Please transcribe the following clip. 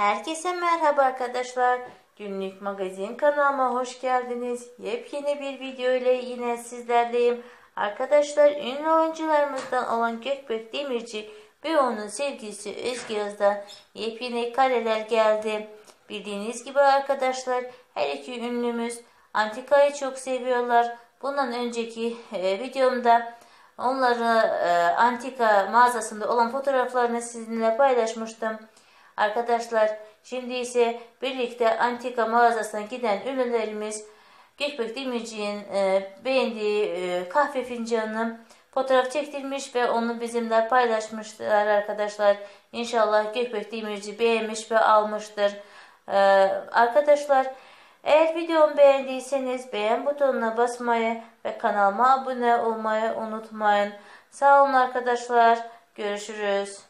Herkese merhaba arkadaşlar. Günlük magazin kanalıma hoş geldiniz. Yepyeni bir video ile yine sizlerleyim. Arkadaşlar ünlü oyuncularımızdan olan Gökbek Demirci ve onun sevgilisi Özge Yaz'dan yepyeni kareler geldi. Bildiğiniz gibi arkadaşlar her iki ünlümüz antikayı çok seviyorlar. Bundan önceki e, videomda onları e, antika mağazasında olan fotoğraflarını sizinle paylaşmıştım. Arkadaşlar şimdi ise birlikte antika mağazasına giden ünlülerimiz Gökbek Demirci'nin e, beğendiği e, kahve fincanını fotoğraf çektirmiş ve onu bizimle paylaşmışlar arkadaşlar. İnşallah Gökbek Demirci beğenmiş ve almıştır. E, arkadaşlar eğer videomu beğendiyseniz beğen butonuna basmayı ve kanalıma abone olmayı unutmayın. Sağ olun arkadaşlar. Görüşürüz.